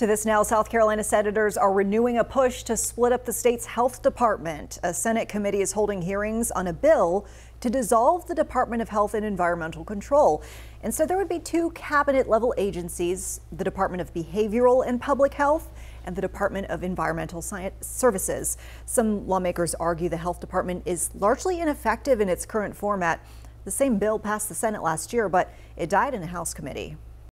To this now, South Carolina senators are renewing a push to split up the state's health department. A Senate committee is holding hearings on a bill to dissolve the Department of Health and Environmental Control. And so there would be two cabinet level agencies, the Department of Behavioral and Public Health and the Department of Environmental Science Services. Some lawmakers argue the health department is largely ineffective in its current format. The same bill passed the Senate last year, but it died in a House committee.